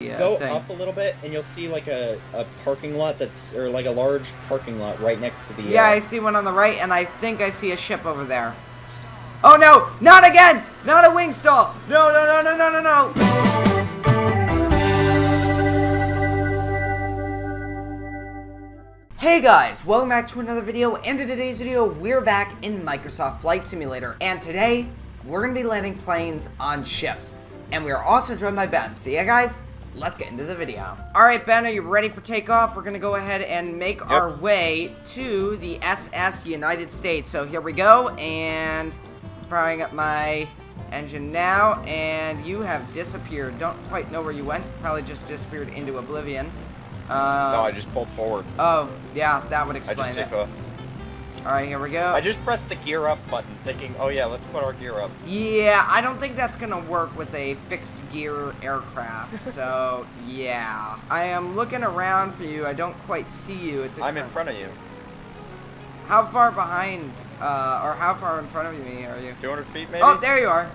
Yeah, Go thing. up a little bit, and you'll see like a, a parking lot that's or like a large parking lot right next to the. Yeah, uh, I see one on the right, and I think I see a ship over there. Oh no! Not again! Not a wing stall! No, no, no, no, no, no, no! Hey guys, welcome back to another video, and in today's video, we're back in Microsoft Flight Simulator, and today, we're gonna be landing planes on ships, and we are also joined by Ben. See ya guys, let's get into the video. Alright Ben, are you ready for takeoff? We're gonna go ahead and make our way to the SS United States. So here we go, and firing up my engine now, and you have disappeared. Don't quite know where you went, probably just disappeared into oblivion. Uh, No, I just pulled forward. Oh, yeah, that would I explain just it. took off. Alright, here we go. I just pressed the gear up button, thinking, oh yeah, let's put our gear up. Yeah, I don't think that's gonna work with a fixed gear aircraft. so, yeah. I am looking around for you. I don't quite see you at the I'm in front of you. How far behind, uh, or how far in front of me are you? 200 feet maybe. Oh, there you are.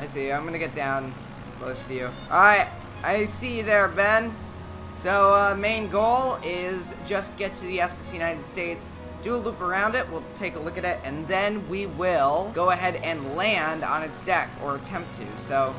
I see you. I'm gonna get down close to you. Alright, I see you there, Ben. So, uh, main goal is just get to the SS United States, do a loop around it, we'll take a look at it, and then we will go ahead and land on its deck, or attempt to. So,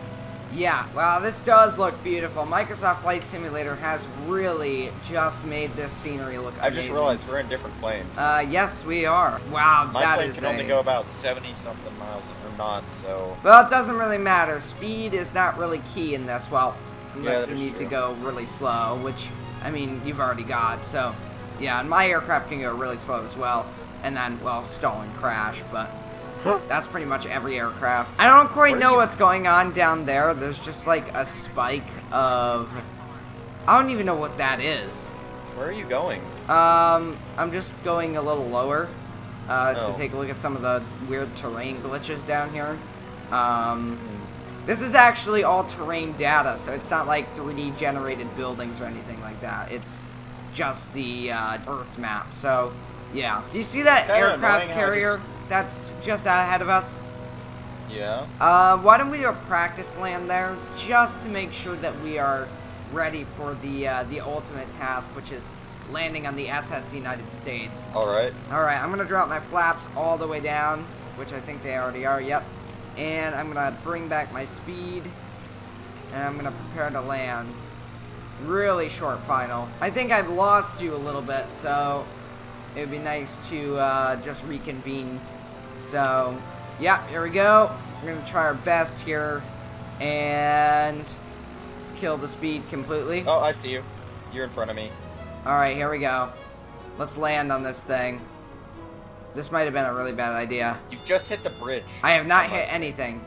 yeah, wow, this does look beautiful. Microsoft Flight Simulator has really just made this scenery look I amazing. just realized we're in different planes. Uh, yes, we are. Wow, My that plane is can only go about 70 something miles or knots, so Well, it doesn't really matter. Speed is not really key in this. Well, unless that you need to go really slow, which, I mean, you've already got. So, yeah, and my aircraft can go really slow as well. And then, well, stall and crash, but that's pretty much every aircraft. I don't quite know what's going on down there. There's just like a spike of. I don't even know what that is. where are you going? Um, I'm just going a little lower uh, Oh. to take a look at some of the weird terrain glitches down here. Um, Hmm. this is actually all terrain data, so it's not like 3D generated buildings or anything like that. It's just the uh, Earth map. So, yeah. Do you see that Kinda aircraft annoying how I carrier that's just out ahead of us? Yeah. Uh, why don't we do a practice land there, just to make sure that we are ready for the uh, the ultimate task, which is landing on the SS United States. All right. All right, I'm gonna drop my flaps all the way down, which I think they already are. Yep. And I'm gonna bring back my speed, and I'm gonna prepare to land. Really short final. I think I've lost you a little bit, so it would be nice to uh, just reconvene. So, yeah, here we go. We're gonna try our best here, and let's kill the speed completely. Oh, I see you. You're in front of me. Alright, here we go. Let's land on this thing. This might have been a really bad idea. You've just hit the bridge. I have not hit anything.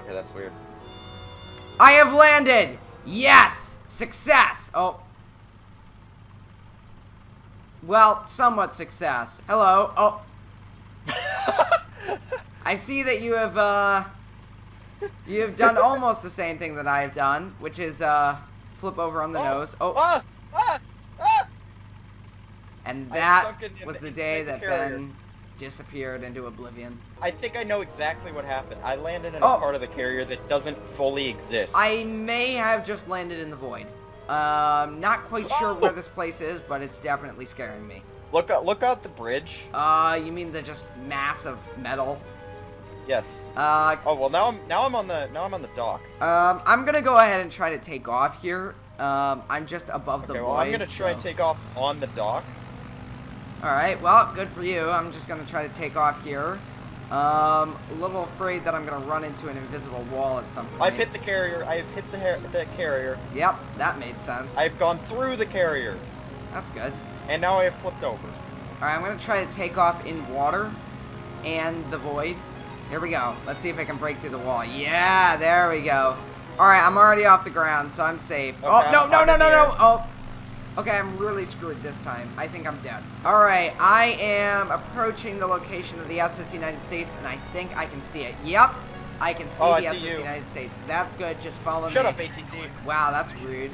Okay, that's weird. I have landed! Yes! Success! Oh. Well, somewhat success. Hello. Oh. I see that you have, uh... You have done almost the same thing that I have done, which is, uh, flip over on the Oh, nose. Oh. Ah! Ah! Ah! And that was the in day that. Ben disappeared into oblivion. I think I know exactly what happened. I landed in Oh. a part of the carrier that doesn't fully exist. I may have just landed in the void. Um, not quite sure where Oh. this place is, but it's definitely scaring me. Look out! Look out the bridge. Uh, you mean the just mass of metal? Yes. Uh, Oh well, now I'm now I'm on the now I'm on the dock. um, I'm gonna go ahead and try to take off here. Um, I'm just above the Okay, void. well I'm gonna try so- and take off on the dock. Alright, well, good for you. I'm just gonna try to take off here. Um, a little afraid that I'm gonna run into an invisible wall at some point. I've hit the carrier. I have hit the, the carrier. Yep, that made sense. I've gone through the carrier, That's good. and now I have flipped over. Alright, I'm gonna try to take off in water and the void. Here we go. Let's see if I can break through the wall. Yeah, there we go. Alright, I'm already off the ground, so I'm safe. oh, no, I'm no, no, no, no. Oh. Okay, I'm really screwed this time. I think I'm dead. Alright, I am approaching the location of the SS United States, and I think I can see it. Yep, I can see Oh, the see SS you. United States. That's good, just follow Shut me. Shut up, ATC. Wow, that's rude.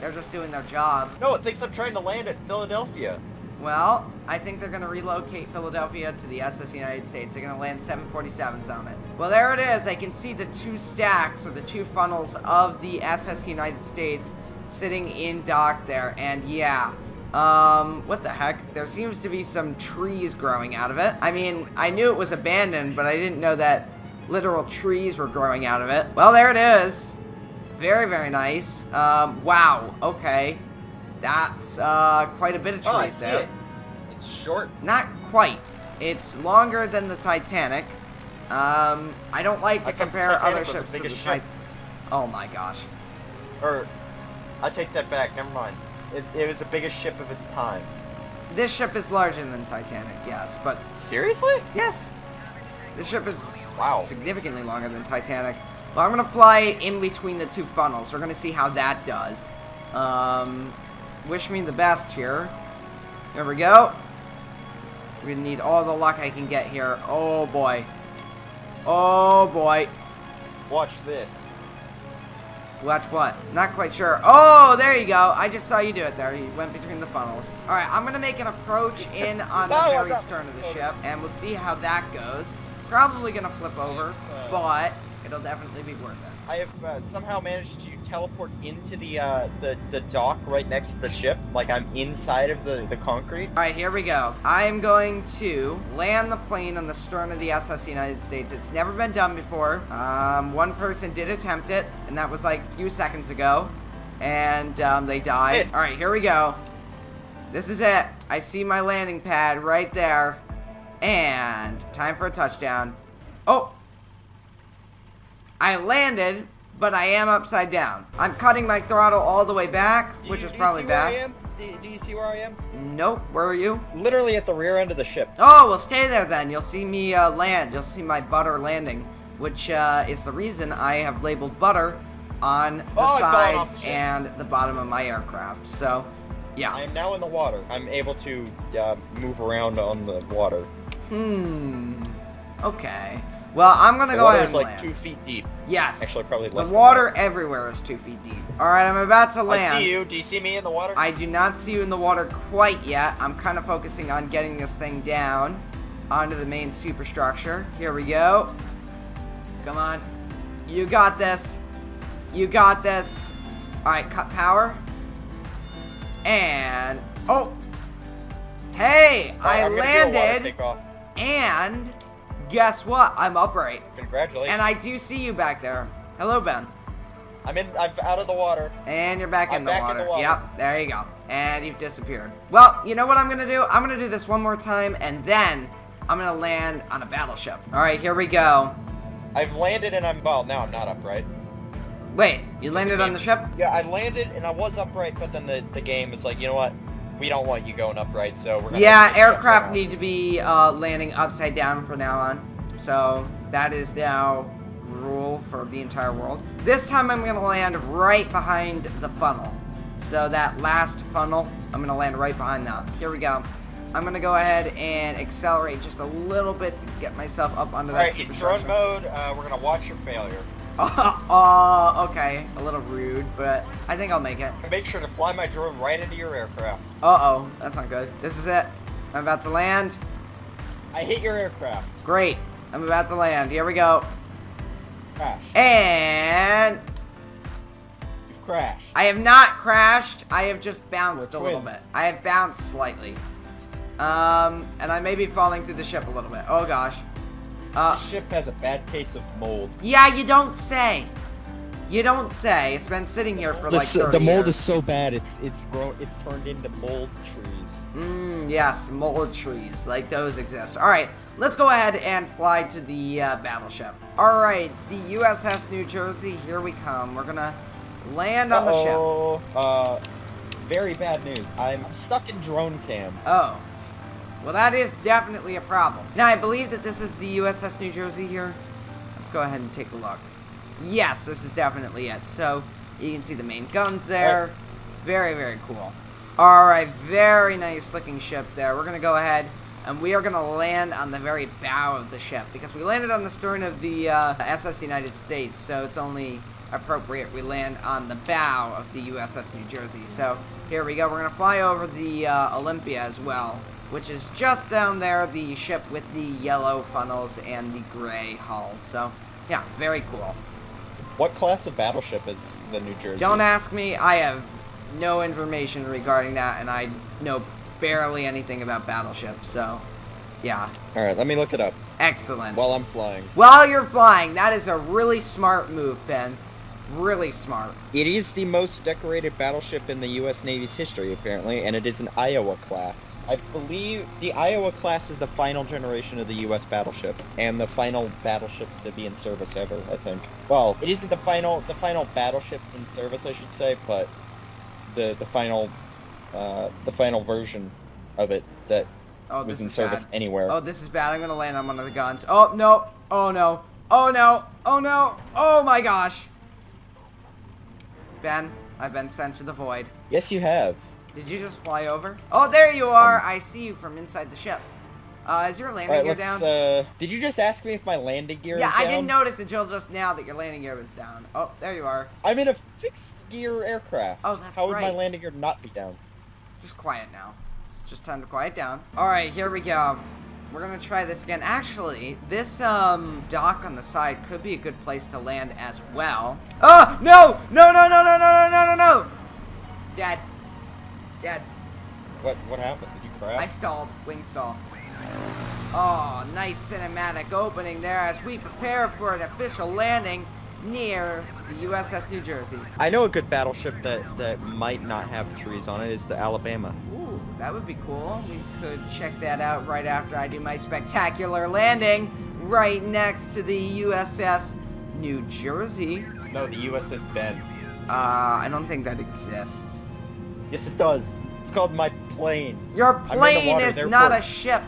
They're just doing their job. No, it thinks I'm trying to land at Philadelphia. Well, I think they're going to relocate Philadelphia to the SS United States. They're going to land 747s on it. Well, there it is. I can see the two stacks or the two funnels of the SS United States sitting in dock there. And yeah, um, what the heck? There seems to be some trees growing out of it. I mean, I knew it was abandoned, but I didn't know that literal trees were growing out of it. Well, there it is. Very, very nice. Um, wow. Okay. That's uh, quite a bit of trees oh, I see there. It. It's short. Not quite. It's longer than the Titanic. Um, I don't like to I compare other ships to the Titanic. ship. Oh my gosh. Or, I take that back. Never mind. It, it was the biggest ship of its time. This ship is larger than Titanic, yes, but Seriously? yes, this ship is Wow. significantly longer than Titanic. Well, I'm gonna fly in between the two funnels. We're gonna see how that does. Um, wish me the best here. There we go. We're gonna need all the luck I can get here. Oh boy. Oh boy. Watch this. Watch what? Not quite sure. Oh, there you go. I just saw you do it there. You went between the funnels. All right, I'm going to make an approach in on the very stern of the ship, and we'll see how that goes. Probably going to flip over, but it'll definitely be worth it. I have uh, somehow managed to teleport into the uh, the the dock right next to the ship. Like I'm inside of the the concrete. All right, here we go. I am going to land the plane on the stern of the SS United States. It's never been done before. Um, one person did attempt it, and that was like a few seconds ago, and um, they died. It's- All right, here we go. This is it. I see my landing pad right there, and time for a touchdown. Oh, I landed, but I am upside down. I'm cutting my throttle all the way back, which is you probably see where I bad. am? Do, do you see where I am? Nope. Where are you? Literally at the rear end of the ship. Oh, well, stay there then. You'll see me uh, land. You'll see my butter landing, which uh, is the reason I have labeled butter on the Oh, I fell off sides the and the bottom of my aircraft. So, yeah. I am now in the water. I'm able to uh, move around on the water. Hmm. Okay. Well, I'm gonna The go water ahead is like land. two feet deep. yes. Actually, probably less the water everywhere is two feet deep. All right, I'm about to land. I see you. Do you see me in the water? I do not see you in the water quite yet. I'm kind of focusing on getting this thing down onto the main superstructure. Here we go. Come on. You got this. You got this. Alright, cut power. And... Oh! Hey! Alright, I I'm gonna do a landed, and guess what? I'm upright. Congratulations. And I do see you back there. Hello, Ben. I'm in. I'm out of the water. And you're back, in, the back in water. the water. Yep, there you go. And you've disappeared. Well, you know what I'm gonna do? I'm gonna do this one more time, and then I'm gonna land on a battleship. All right, here we go. I've landed and I'm well. Now I'm not upright. Wait, you landed on the ship? Yeah, I landed and I was upright, but then the the game is like, you know what? We don't want you going upright, so we're gonna. Yeah, put you upside aircraft need to be uh, landing upside down from now on. So that is now rule for the entire world. This time I'm gonna land right behind the funnel. So that last funnel, I'm gonna land right behind that. Here we go. I'm gonna go ahead and accelerate just a little bit to get myself up onto that Alright, in drone mode, uh, we're gonna watch your failure. Uh, okay, a little rude, but I think I'll make it. Make sure to fly my drone right into your aircraft. Uh-oh, that's not good. This is it. I'm about to land. I hit your aircraft. Great. I'm about to land. Here we go. Crash. And You've crashed. I have not crashed. I have just bounced a We're little bit. I have bounced slightly. Um, and I may be falling through the ship a little bit. Oh gosh. Uh, This ship has a bad case of mold. yeah, you don't say. You don't say. It's been sitting here for The, like 30 the mold years. is so bad, it's it's grown, it's turned into mold trees. Mmm, yes, mold trees, like those exist. Alright, let's go ahead and fly to the uh, battleship. Alright, the USS New Jersey, here we come. We're gonna land on the ship. Uh-oh. Uh, very bad news. I'm stuck in drone cam. Oh. Well, that is definitely a problem. Now, I believe that this is the USS New Jersey here. Let's go ahead and take a look. Yes, this is definitely it. So, you can see the main guns there. Very, very cool. Alright, very nice looking ship there. We're going to go ahead and we are going to land on the very bow of the ship because we landed on the stern of the uh, SS United States, so it's only appropriate we land on the bow of the USS New Jersey. So here we go. We're going to fly over the uh, Olympia as well, which is just down there, the ship with the yellow funnels and the gray hull. So yeah, very cool. What class of battleship is the New Jersey? Don't ask me. I have no information regarding that, and I know barely anything about battleships. So yeah, All right, let me look it up excellent. while I'm flying. While you're flying, that is a really smart move, Ben. Really smart. It is the most decorated battleship in the U.S. Navy's history, apparently, and it is an Iowa class. I believe the Iowa class is the final generation of the U.S. battleship, and the final battleships to be in service ever. I think. Well, it isn't the final the final battleship in service, I should say, but the the final uh, the final version of it that Oh, was in service bad. anywhere. Oh, this is bad. I'm gonna land on one of the guns. Oh no! Oh no! Oh no! Oh no! Oh my gosh! Ben, I've been sent to the void. Yes, you have. Did you just fly over? Oh, there you are! Um, I see you from inside the ship. Uh, is your landing right, gear down? Uh, did you just ask me if my landing gear yeah, I didn't notice until just now that your landing gear was down. Oh, there you are. I'm in a fixed gear aircraft. Oh, that's How would my landing gear not be down? Just quiet now. It's just time to quiet down. Alright, here we go. We're gonna try this again. Actually, this um, dock on the side could be a good place to land as well. Oh, no! No, no, no, no, no, no, no, no! Dad. Dad. What, what happened? Did you crash? I stalled. Wing stall. Oh, nice cinematic opening there as we prepare for an official landing near the USS New Jersey. I know a good battleship that, that might not have trees on it is the Alabama. Ooh that would be cool. We could check that out right after I do my spectacular landing right next to the USS New Jersey. No, the USS Ben. Uh, I don't think that exists. Yes, it does. It's called my plane. Your plane water, is therefore- not a ship.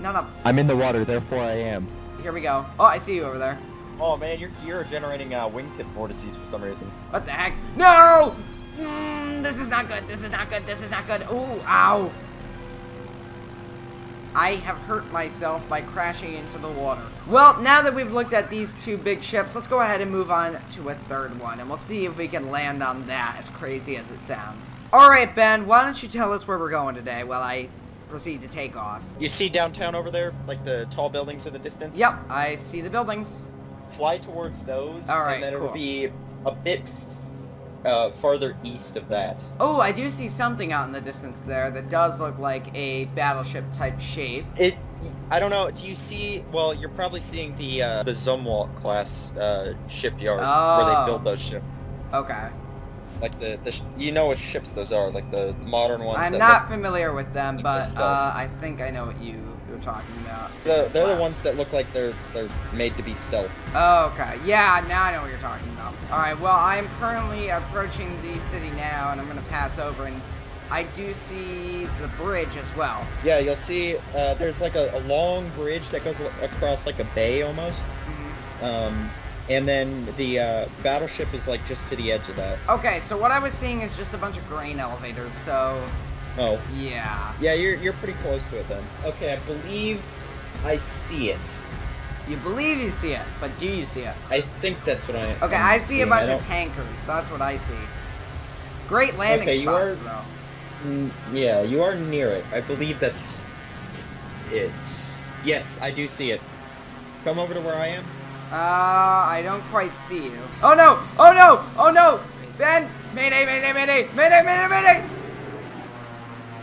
Not a. I'm in the water, therefore I am. Here we go. Oh, I see you over there. Oh man, you're you're generating uh, wingtip vortices for some reason. What the heck? No! Mm, this is not good. This is not good. This is not good. Ooh, ow. I have hurt myself by crashing into the water. Well, now that we've looked at these two big ships, let's go ahead and move on to a third one, and we'll see if we can land on that, as crazy as it sounds. Alright, Ben, why don't you tell us where we're going today while I proceed to take off? You see downtown over there, like the tall buildings in the distance? Yep, I see the buildings. Fly towards those, All right, and then it'll be a bit uh, farther east of that. Oh, I do see something out in the distance there that does look like a battleship type shape. It, I don't know. Do you see? Well, you're probably seeing the uh, the Zumwalt class uh, shipyard where Oh. they build those ships. Okay. Like the, the you know what ships those are, like the modern ones. I'm not look- familiar with them, but uh, I think I know what you you're talking about. the, they're the ones that look like they're they're made to be stealth. Oh, okay. Yeah, now I know what you're talking about. All right. Well, I'm currently approaching the city now, and I'm gonna pass over, and I do see the bridge as well. Yeah, you'll see. Uh, there's like a, a long bridge that goes across like a bay almost, Mhm. um, and then the uh, battleship is like just to the edge of that. Okay, so what I was seeing is just a bunch of grain elevators. So Oh, yeah, yeah, you're you're pretty close to it then. Okay, I believe I see it. you believe you see it, but do you see it? I think that's what I. Okay, I'm I see a bunch of tankers. That's what I see. Great landing Okay, you spots, are- though. Yeah, you are near it. I believe that's it. Yes, I do see it. Come over to where I am. Uh, I don't quite see you. Oh no! Oh no! Oh no! Ben! Mayday! Mayday! Mayday! Mayday! Mayday! Mayday!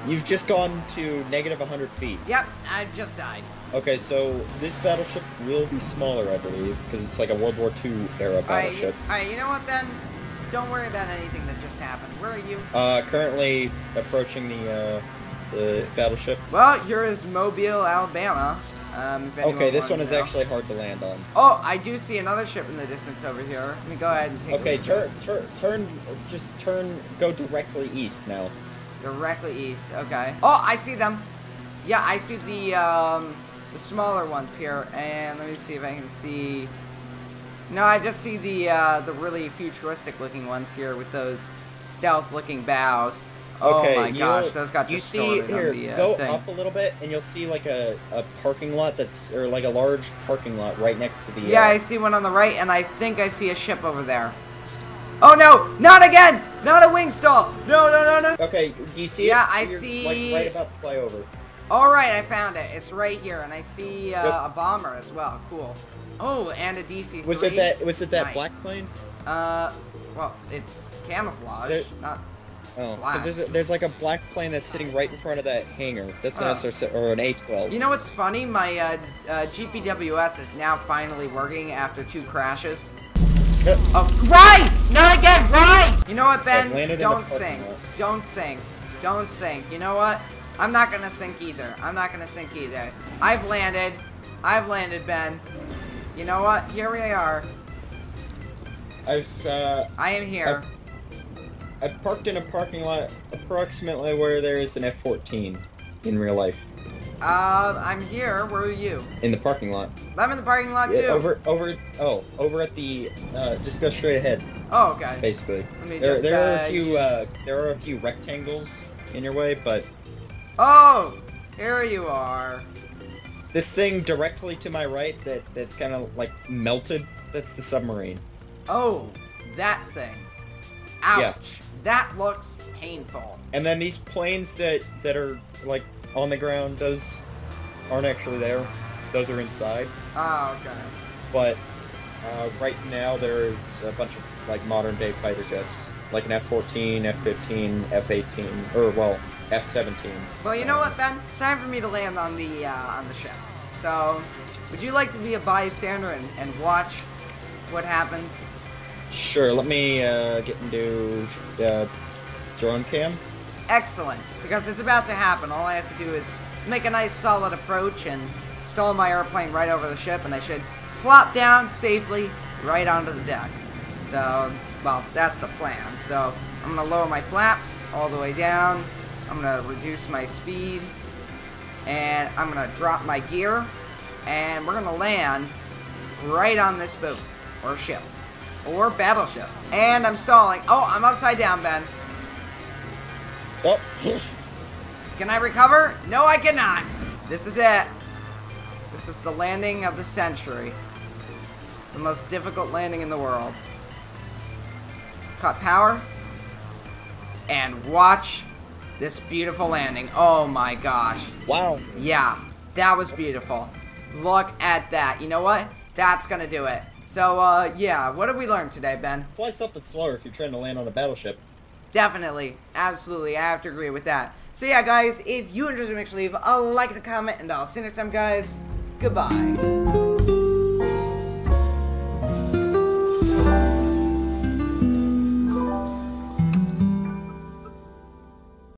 You've just gone to negative 100 feet. Yep, I just died. Okay, so this battleship will be smaller, I believe, because it's like a World War II era battleship. alright, you know what, Ben? Don't worry about anything that just happened. Where are you? Uh, currently approaching the uh, the battleship. Well, here is Mobile, Alabama. Um, Okay, this one is know. actually hard to land on. Oh, I do see another ship in the distance over here. Let me go ahead and take Okay, a look turn, turn, turn, just turn, go directly east now. Directly east. Okay. Oh, I see them. Yeah, I see the um, the smaller ones here, and let me see if I can see. No, I just see the uh, the really futuristic looking ones here with those stealth looking bows. Okay, oh my gosh, those got You see distorted here, on the uh, go thing. up a little bit, and you'll see like a, a parking lot that's, or like a large parking lot right next to the. Yeah, uh, I see one on the right, and I think I see a ship over there. Oh no, not again! Not a wing stall! No, no, no, no! Okay, you see Yeah, it? I You're, see- Like right about to fly over. Alright, I found it. It's right here, and I see uh, Yep. a bomber as well. Cool. Oh, and a DC-3. Was it that? Was it that Nice. black plane? Uh, well, it's camouflage, There- not... Oh, because there's a, there's like a black plane that's sitting right in front of that hangar. That's an Oh. SR or an A12. You know what's funny? My uh, uh, GPWS is now finally working after two crashes. Yep. Oh, right! Not again, right! You know what, Ben? I've landed in the Don't sink. Don't sink. Don't sink. You know what? I'm not gonna sink either. I'm not gonna sink either. I've landed. I've landed, Ben. You know what? Here we are. I've uh, I am here. I've parked in a parking lot approximately where there is an F14 in real life. Uh, I'm here. Where are you? In the parking lot. I'm in the parking lot Yeah, too. over over oh over at the uh, just go straight ahead Oh, okay. basically. Let me There just, there are uh, a few use- uh, there are a few rectangles in your way, but Oh, here you are. this thing directly to my right that that's kind of like melted. That's the submarine. Oh, that thing. Ouch. Yeah. That looks painful. And then these planes that that are like on the ground, those aren't actually there. Those are inside. Oh, okay. But uh, right now there's a bunch of like modern day fighter jets, like an F-14, F-15, F-18, or well, F-17. Well, you know what, Ben? It's time for me to land on the uh, on the ship. So, would you like to be a bystander and, and watch what happens? Sure. Let me uh, get into uh, drone cam. Excellent, because it's about to happen. All I have to do is make a nice solid approach and stall my airplane right over the ship, and I should plop down safely right onto the deck. So, well, that's the plan. So, I'm gonna lower my flaps all the way down. I'm gonna reduce my speed, and I'm gonna drop my gear, and we're gonna land right on this boat or ship or battleship. And I'm stalling. Oh, I'm upside down, Ben. Oh, Can I recover? No, I cannot. This is it. This is the landing of the century. The most difficult landing in the world. Cut power. And watch this beautiful landing. Oh my gosh. wow. Yeah, that was beautiful. Look at that. You know what? That's gonna do it. So, uh, yeah, what did we learn today, Ben? Fly something slower if you're trying to land on a battleship. Definitely, absolutely, I have to agree with that. So yeah, guys, if you enjoyed, make sure to leave a like and a comment, and I'll see you next time, guys. Goodbye.